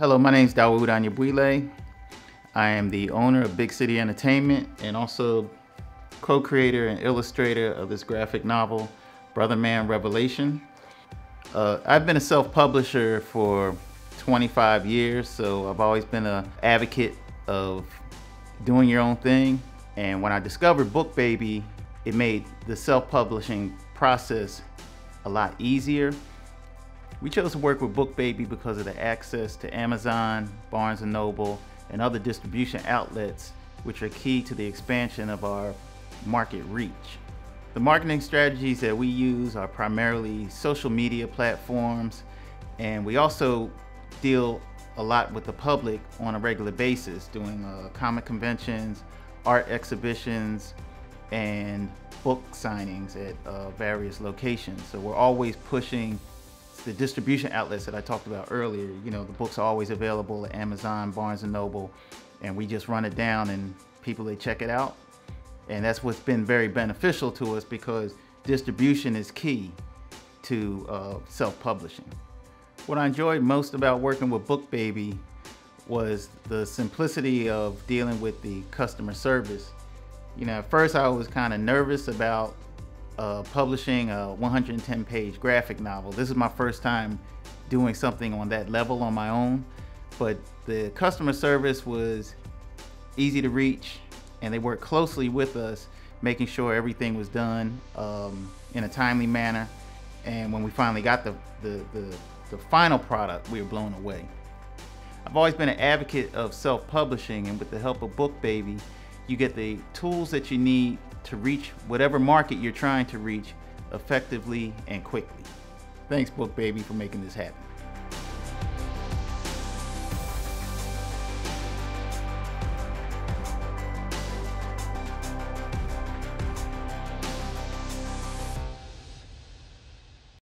Hello, my name is Dawud Anyabwile. I am the owner of Big City Entertainment and also co-creator and illustrator of this graphic novel, Brotherman Revelation. Uh, I've been a self-publisher for 25 years, so I've always been an advocate of doing your own thing. And when I discovered BookBaby, it made the self-publishing process a lot easier. We chose to work with BookBaby because of the access to Amazon, Barnes & Noble, and other distribution outlets, which are key to the expansion of our market reach. The marketing strategies that we use are primarily social media platforms, and we also deal a lot with the public on a regular basis, doing uh, comic conventions, art exhibitions, and book signings at uh, various locations. So we're always pushing the distribution outlets that I talked about earlier. You know, the books are always available at Amazon, Barnes & Noble, and we just run it down and people, they check it out. And that's what's been very beneficial to us because distribution is key to uh, self-publishing. What I enjoyed most about working with BookBaby was the simplicity of dealing with the customer service. You know, at first I was kind of nervous about uh, publishing a 110 page graphic novel. This is my first time doing something on that level on my own, but the customer service was easy to reach and they worked closely with us, making sure everything was done um, in a timely manner. And when we finally got the, the, the the final product, we were blown away. I've always been an advocate of self-publishing and with the help of BookBaby, you get the tools that you need to reach whatever market you're trying to reach effectively and quickly. Thanks BookBaby for making this happen.